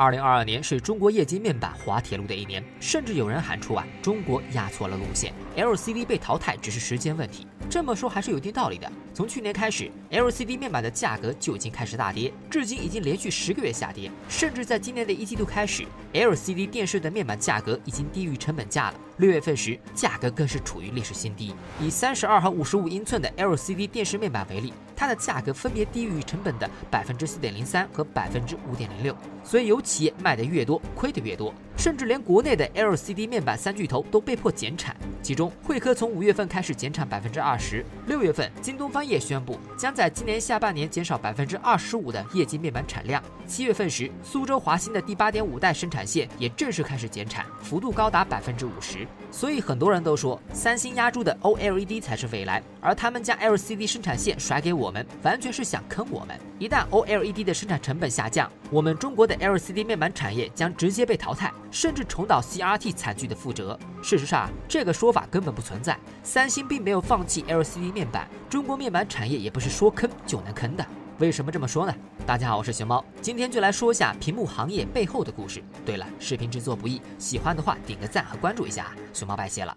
二零二二年是中国液晶面板滑铁卢的一年，甚至有人喊出啊，中国压错了路线，LCD 被淘汰只是时间问题。这么说还是有一定道理的。从去年开始，LCD 面板的价格就已经开始大跌，至今已经连续十个月下跌，甚至在今年的一季度开始，LCD 电视的面板价格已经低于成本价了。六月份时，价格更是处于历史新低。以三十二和五十五英寸的 LCD 电视面板为例，它的价格分别低于成本的百分之四点零三和百分之五点零六。所以有企业卖的越多，亏的越多，甚至连国内的 LCD 面板三巨头都被迫减产。其中，惠科从五月份开始减产百分之二十，六月份京东方业宣布将在今年下半年减少百分之二十五的液晶面板产量。七月份时，苏州华星的第八点五代生产线也正式开始减产，幅度高达百分之五十。所以很多人都说，三星压住的 OLED 才是未来，而他们将 LCD 生产线甩给我们，完全是想坑我们。一旦 OLED 的生产成本下降，我们中国的 LCD 面板产业将直接被淘汰，甚至重蹈 CRT 惨剧的覆辙。事实上，这个说法根本不存在。三星并没有放弃 LCD 面板，中国面板产业也不是说坑就能坑的。为什么这么说呢？大家好，我是熊猫，今天就来说一下屏幕行业背后的故事。对了，视频制作不易，喜欢的话点个赞和关注一下，熊猫拜谢了。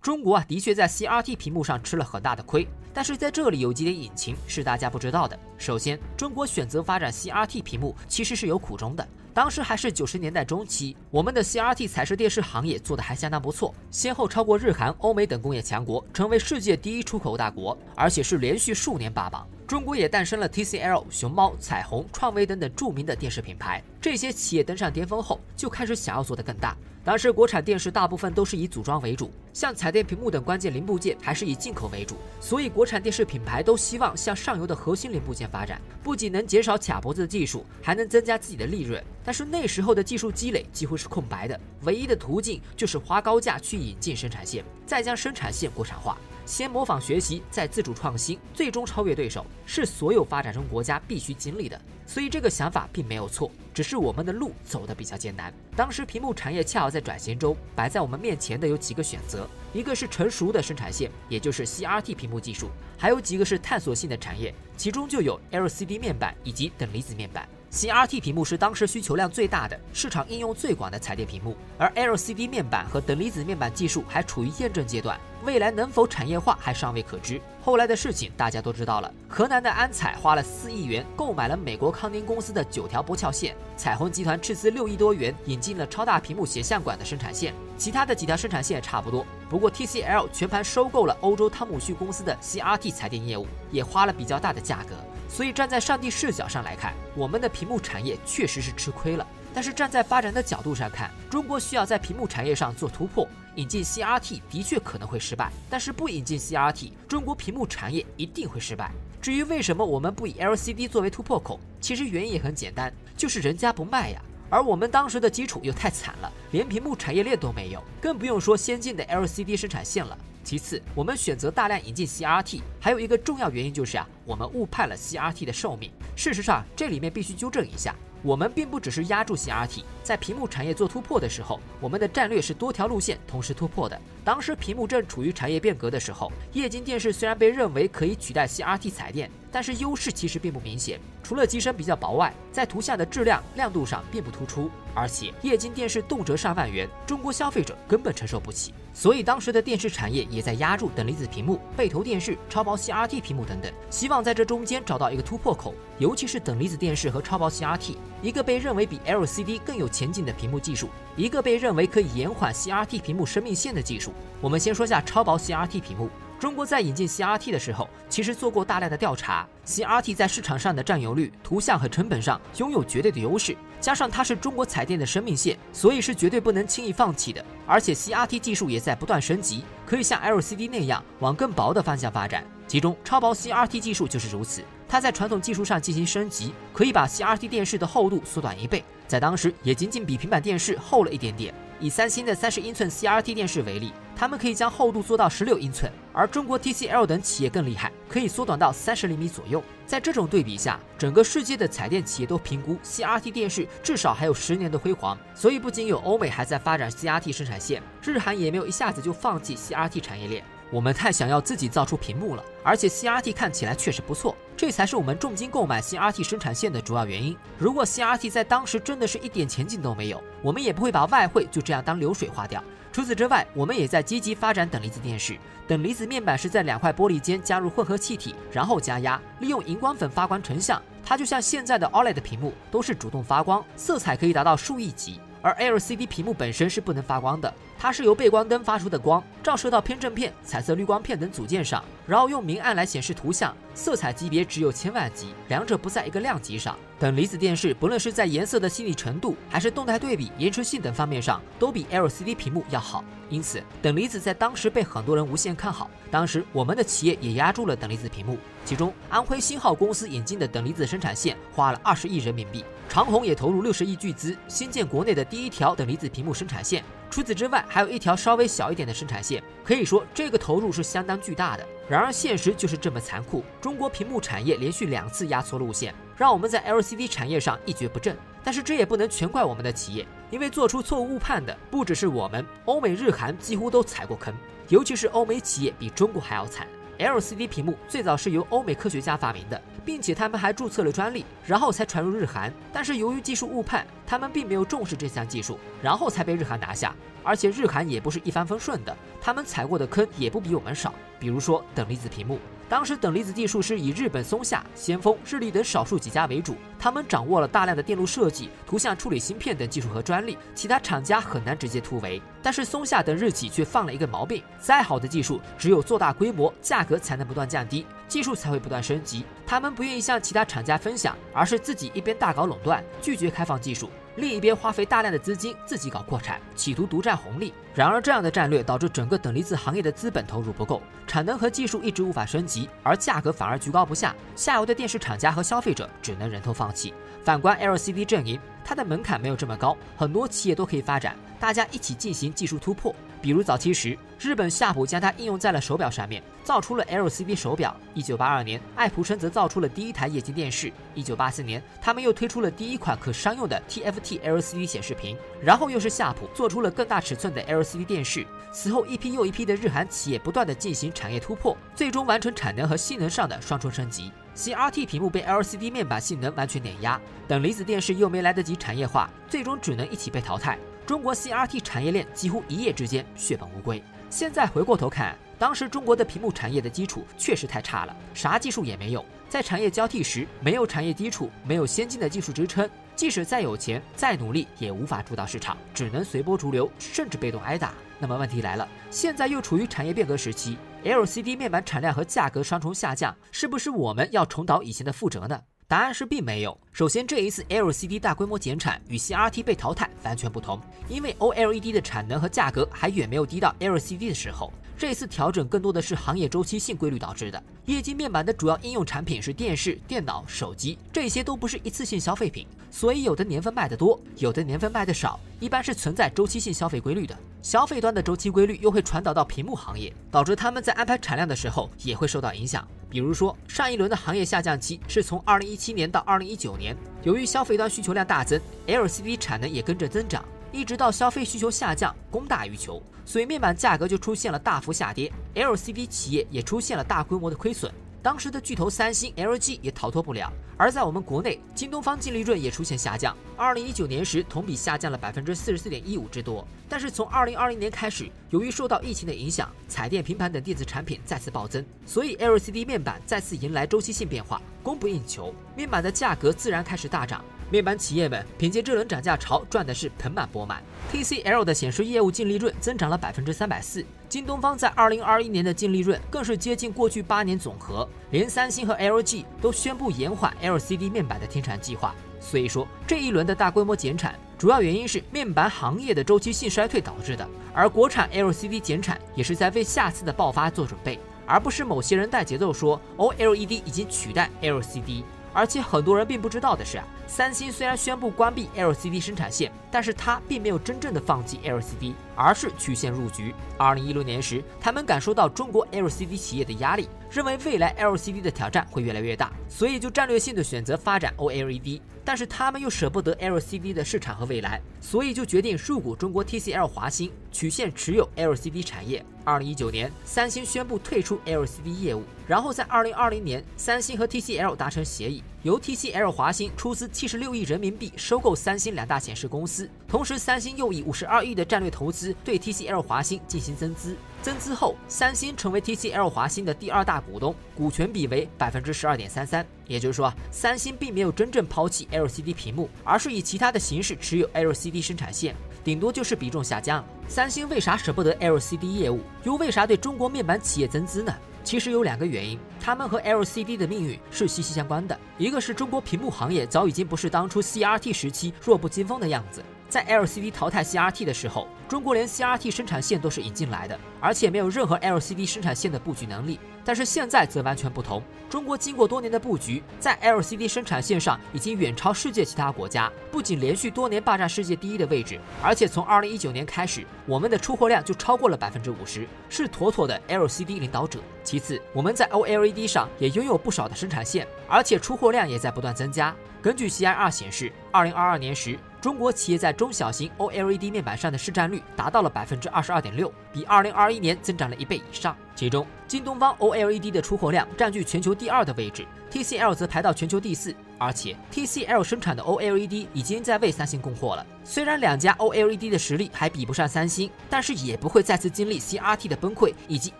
中国啊，的确在 CRT 屏幕上吃了很大的亏，但是在这里有几点隐情是大家不知道的。首先，中国选择发展 CRT 屏幕其实是有苦衷的。当时还是九十年代中期，我们的 CRT 彩色电视行业做得还相当不错，先后超过日韩、欧美等工业强国，成为世界第一出口大国，而且是连续数年霸榜。中国也诞生了 TCL、熊猫、彩虹、创维等等著名的电视品牌。这些企业登上巅峰后，就开始想要做得更大。当时国产电视大部分都是以组装为主，像彩电、屏幕等关键零部件还是以进口为主，所以国产电视品牌都希望向上游的核心零部件发展，不仅能减少卡脖子的技术，还能增加自己的利润。但是那时候的技术积累几乎是空白的，唯一的途径就是花高价去引进生产线，再将生产线国产化。先模仿学习，再自主创新，最终超越对手，是所有发展中国家必须经历的。所以这个想法并没有错，只是我们的路走得比较艰难。当时屏幕产业恰好在转型中，摆在我们面前的有几个选择：一个是成熟的生产线，也就是 CRT 屏幕技术；还有几个是探索性的产业，其中就有 LCD 面板以及等离子面板。CRT 屏幕是当时需求量最大的、市场应用最广的彩电屏幕，而 LCD 面板和等离子面板技术还处于验证阶段，未来能否产业化还尚未可知。后来的事情大家都知道了，河南的安彩花了四亿元购买了美国康宁公司的九条拨鞘线，彩虹集团斥资六亿多元引进了超大屏幕显像管的生产线，其他的几条生产线也差不多。不过 TCL 全盘收购了欧洲汤姆逊公司的 CRT 彩电业务，也花了比较大的价格。所以站在上帝视角上来看，我们的屏幕产业确实是吃亏了。但是站在发展的角度上看，中国需要在屏幕产业上做突破，引进 CRT 的确可能会失败，但是不引进 CRT，中国屏幕产业一定会失败。至于为什么我们不以 LCD 作为突破口，其实原因也很简单，就是人家不卖呀。而我们当时的基础又太惨了，连屏幕产业链都没有，更不用说先进的 LCD 生产线了。其次，我们选择大量引进 CRT，还有一个重要原因就是啊，我们误判了 CRT 的寿命。事实上，这里面必须纠正一下。我们并不只是压住 CRT，在屏幕产业做突破的时候，我们的战略是多条路线同时突破的。当时屏幕正处于产业变革的时候，液晶电视虽然被认为可以取代 CRT 彩电，但是优势其实并不明显，除了机身比较薄外，在图像的质量、亮度上并不突出。而且液晶电视动辄上万元，中国消费者根本承受不起。所以当时的电视产业也在压住等离子屏幕、背投电视、超薄 CRT 屏幕等等，希望在这中间找到一个突破口，尤其是等离子电视和超薄 CRT。一个被认为比 LCD 更有前景的屏幕技术，一个被认为可以延缓 CRT 屏幕生命线的技术。我们先说下超薄 CRT 屏幕。中国在引进 CRT 的时候，其实做过大量的调查。CRT 在市场上的占有率、图像和成本上拥有绝对的优势，加上它是中国彩电的生命线，所以是绝对不能轻易放弃的。而且 CRT 技术也在不断升级，可以像 LCD 那样往更薄的方向发展。其中超薄 CRT 技术就是如此，它在传统技术上进行升级，可以把 CRT 电视的厚度缩短一倍，在当时也仅仅比平板电视厚了一点点。以三星的三十英寸 CRT 电视为例，他们可以将厚度做到十六英寸，而中国 TCL 等企业更厉害，可以缩短到三十厘米左右。在这种对比下，整个世界的彩电企业都评估 CRT 电视至少还有十年的辉煌。所以，不仅有欧美还在发展 CRT 生产线，日韩也没有一下子就放弃 CRT 产业链。我们太想要自己造出屏幕了，而且 CRT 看起来确实不错，这才是我们重金购买 CRT 生产线的主要原因。如果 CRT 在当时真的是一点前景都没有，我们也不会把外汇就这样当流水花掉。除此之外，我们也在积极发展等离子电视。等离子面板是在两块玻璃间加入混合气体，然后加压，利用荧光粉发光成像。它就像现在的 OLED 屏幕，都是主动发光，色彩可以达到数亿级。而 LCD 屏幕本身是不能发光的，它是由背光灯发出的光照射到偏振片、彩色滤光片等组件上，然后用明暗来显示图像，色彩级别只有千万级，两者不在一个量级上。等离子电视不论是在颜色的细腻程度，还是动态对比、延迟性等方面上，都比 LCD 屏幕要好。因此，等离子在当时被很多人无限看好。当时，我们的企业也压住了等离子屏幕，其中安徽星浩公司引进的等离子生产线花了二十亿人民币，长虹也投入六十亿巨资新建国内的第一条等离子屏幕生产线。除此之外，还有一条稍微小一点的生产线，可以说这个投入是相当巨大的。然而，现实就是这么残酷，中国屏幕产业连续两次压缩路线，让我们在 LCD 产业上一蹶不振。但是这也不能全怪我们的企业，因为做出错误误判的不只是我们，欧美日韩几乎都踩过坑，尤其是欧美企业比中国还要惨。LCD 屏幕最早是由欧美科学家发明的，并且他们还注册了专利，然后才传入日韩。但是由于技术误判，他们并没有重视这项技术，然后才被日韩拿下。而且日韩也不是一帆风顺的，他们踩过的坑也不比我们少。比如说等离子屏幕。当时等离子技术是以日本松下、先锋、日立等少数几家为主，他们掌握了大量的电路设计、图像处理芯片等技术和专利，其他厂家很难直接突围。但是松下等日企却犯了一个毛病：再好的技术，只有做大规模，价格才能不断降低，技术才会不断升级。他们不愿意向其他厂家分享，而是自己一边大搞垄断，拒绝开放技术。另一边花费大量的资金自己搞扩产，企图独占红利。然而，这样的战略导致整个等离子行业的资本投入不够，产能和技术一直无法升级，而价格反而居高不下。下游的电视厂家和消费者只能忍痛放弃。反观 LCD 阵营，它的门槛没有这么高，很多企业都可以发展，大家一起进行技术突破。比如早期时，日本夏普将它应用在了手表上面，造出了 LCD 手表。一九八二年，爱普生则造出了第一台液晶电视。一九八四年，他们又推出了第一款可商用的 TFT LCD 显示屏。然后又是夏普做出了更大尺寸的 LCD 电视。此后一批又一批的日韩企业不断的进行产业突破，最终完成产能和性能上的双重升级。CRT 屏幕被 LCD 面板性能完全碾压，等离子电视又没来得及产业化，最终只能一起被淘汰。中国 CRT 产业链几乎一夜之间血本无归。现在回过头看，当时中国的屏幕产业的基础确实太差了，啥技术也没有。在产业交替时，没有产业基础，没有先进的技术支撑，即使再有钱、再努力，也无法主导市场，只能随波逐流，甚至被动挨打。那么问题来了，现在又处于产业变革时期，LCD 面板产量和价格双重下降，是不是我们要重蹈以前的覆辙呢？答案是并没有。首先，这一次 LCD 大规模减产与 CRT 被淘汰完全不同，因为 OLED 的产能和价格还远没有低到 LCD 的时候。这次调整更多的是行业周期性规律导致的。液晶面板的主要应用产品是电视、电脑、手机，这些都不是一次性消费品，所以有的年份卖得多，有的年份卖得少，一般是存在周期性消费规律的。消费端的周期规律又会传导到屏幕行业，导致他们在安排产量的时候也会受到影响。比如说，上一轮的行业下降期是从二零一七年到二零一九年，由于消费端需求量大增，LCD 产能也跟着增长。一直到消费需求下降，供大于求，所以面板价格就出现了大幅下跌，LCD 企业也出现了大规模的亏损。当时的巨头三星、LG 也逃脱不了。而在我们国内，京东方净利润也出现下降，二零一九年时同比下降了百分之四十四点一五之多。但是从二零二零年开始，由于受到疫情的影响，彩电、平板等电子产品再次暴增，所以 LCD 面板再次迎来周期性变化，供不应求，面板的价格自然开始大涨。面板企业们凭借这轮涨价潮赚的是盆满钵满，TCL 的显示业务净利润增长了百分之三百四，京东方在二零二一年的净利润更是接近过去八年总和，连三星和 LG 都宣布延缓 LCD 面板的停产计划。所以说这一轮的大规模减产，主要原因是面板行业的周期性衰退导致的，而国产 LCD 减产也是在为下次的爆发做准备，而不是某些人带节奏说 OLED 已经取代 LCD。而且很多人并不知道的是啊，三星虽然宣布关闭 LCD 生产线，但是它并没有真正的放弃 LCD，而是曲线入局。二零一六年时，他们感受到中国 LCD 企业的压力，认为未来 LCD 的挑战会越来越大，所以就战略性的选择发展 OLED。但是他们又舍不得 LCD 的市场和未来，所以就决定入股中国 TCL 华星，曲线持有 LCD 产业。二零一九年，三星宣布退出 LCD 业务，然后在二零二零年，三星和 TCL 达成协议，由 TCL 华星出资七十六亿人民币收购三星两大显示公司，同时三星又以五十二亿的战略投资对 TCL 华星进行增资。增资后，三星成为 TCL 华星的第二大股东，股权比为百分之十二点三三。也就是说，三星并没有真正抛弃 LCD 屏幕，而是以其他的形式持有 LCD 生产线，顶多就是比重下降。三星为啥舍不得 LCD 业务，又为啥对中国面板企业增资呢？其实有两个原因，它们和 LCD 的命运是息息相关的。一个是中国屏幕行业早已经不是当初 CRT 时期弱不禁风的样子。在 LCD 淘汰 CRT 的时候，中国连 CRT 生产线都是引进来的，而且没有任何 LCD 生产线的布局能力。但是现在则完全不同，中国经过多年的布局，在 LCD 生产线上已经远超世界其他国家，不仅连续多年霸占世界第一的位置，而且从2019年开始，我们的出货量就超过了百分之五十，是妥妥的 LCD 领导者。其次，我们在 OLED 上也拥有不少的生产线，而且出货量也在不断增加。根据 CIR 显示，2022年时，中国企业在中小型 OLED 面板上的市占率达到了百分之二十二点六，比二零二一年增长了一倍以上。其中，京东方 OLED 的出货量占据全球第二的位置，TCL 则排到全球第四。而且，TCL 生产的 OLED 已经在为三星供货了。虽然两家 OLED 的实力还比不上三星，但是也不会再次经历 CRT 的崩溃以及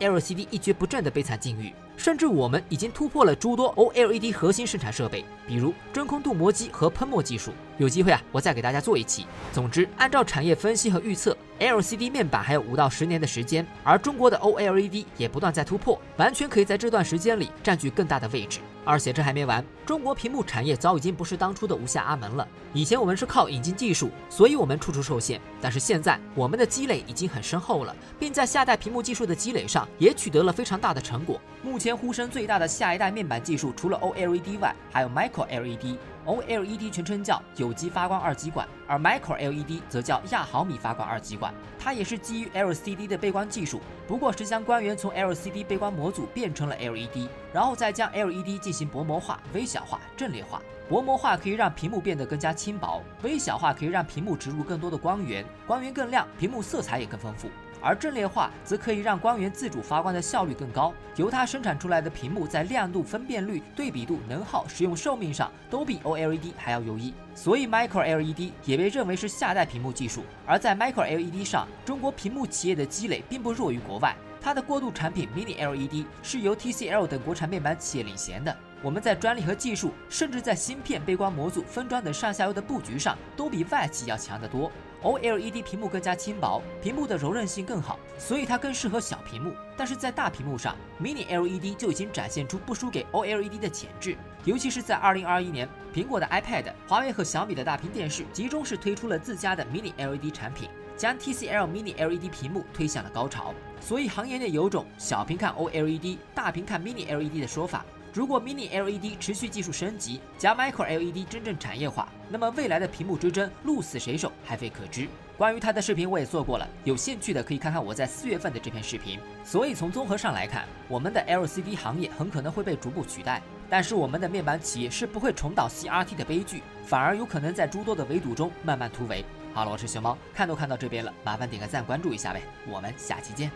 LCD 一蹶不振的悲惨境遇。甚至我们已经突破了诸多 OLED 核心生产设备，比如真空镀膜机和喷墨技术。有机会啊，我再给大家做一期。总之，按照产业分析和预测，LCD 面板还有五到十年的时间，而中国的 OLED 也不断在突破，完全可以在这段时间里占据更大的位置。而且这还没完，中国屏幕产业早已经不是当初的无下阿门了。以前我们是靠引进技术，所以我们处处受限。但是现在我们的积累已经很深厚了，并在下一代屏幕技术的积累上也取得了非常大的成果。目前呼声最大的下一代面板技术，除了 OLED 外，还有 Micro LED。OLED 全称叫有机发光二极管，而 Micro LED 则叫亚毫米发光二极管。它也是基于 LCD 的背光技术，不过是将光源从 LCD 背光模组变成了 LED，然后再将 LED 进行薄膜化、微小化、阵列化。薄膜化可以让屏幕变得更加轻薄，微小化可以让屏幕植入更多的光源，光源更亮，屏幕色彩也更丰富。而阵列化则可以让光源自主发光的效率更高，由它生产出来的屏幕在亮度、分辨率、对比度、能耗、使用寿命上都比 OLED 还要优异。所以 Micro LED 也被认为是下代屏幕技术。而在 Micro LED 上，中国屏幕企业的积累并不弱于国外。它的过渡产品 Mini LED 是由 TCL 等国产面板企业领衔的。我们在专利和技术，甚至在芯片、背光模组、分装等上下游的布局上，都比外企要强得多。OLED 屏幕更加轻薄，屏幕的柔韧性更好，所以它更适合小屏幕。但是在大屏幕上，Mini LED 就已经展现出不输给 OLED 的潜质。尤其是在2021年，苹果的 iPad、华为和小米的大屏电视，集中是推出了自家的 Mini LED 产品，将 TCL Mini LED 屏幕推向了高潮。所以行业内有种小屏看 OLED，大屏看 Mini LED 的说法。如果 Mini LED 持续技术升级，加 Micro LED 真正产业化，那么未来的屏幕之争鹿死谁手还未可知。关于它的视频我也做过了，有兴趣的可以看看我在四月份的这篇视频。所以从综合上来看，我们的 LCD 行业很可能会被逐步取代，但是我们的面板企业是不会重蹈 CRT 的悲剧，反而有可能在诸多的围堵中慢慢突围。好了，我是熊猫，看都看到这边了，麻烦点个赞关注一下呗，我们下期见。